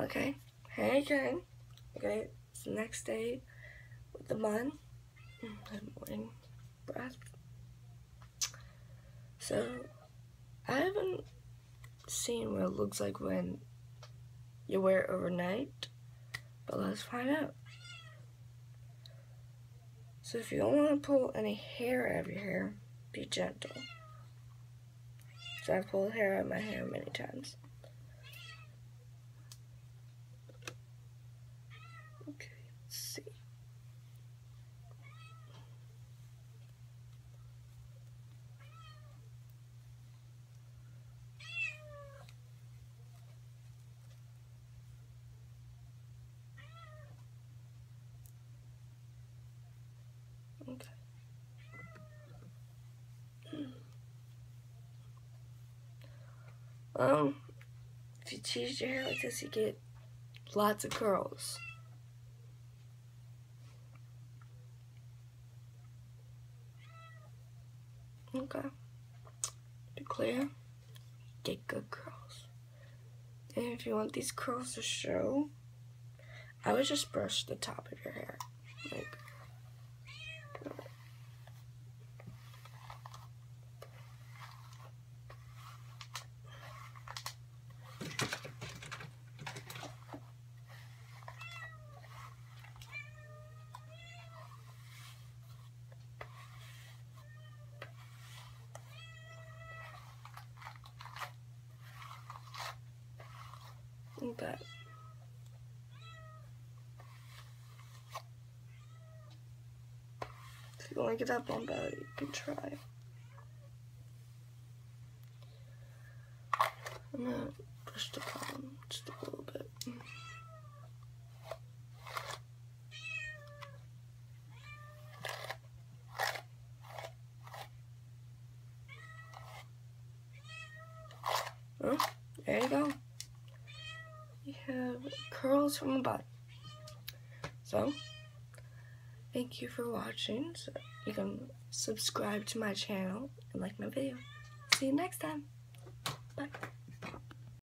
Okay, here again. Okay, it's the next day with the and morning breath. So, I haven't seen what it looks like when you wear it overnight, but let's find out. So if you don't want to pull any hair out of your hair, be gentle. So I've pulled hair out of my hair many times. Okay, let's see. Okay. Um, if you tease your hair like this, you get lots of curls. Okay. Be clear. Get good curls. And if you want these curls to show, I would just brush the top of your hair. Okay. If you want to get that bomb out, you can try. I'm gonna push the palm just a little bit. Oh, there you go you have curls from the butt. So, thank you for watching. So you can subscribe to my channel and like my video. See you next time. Bye.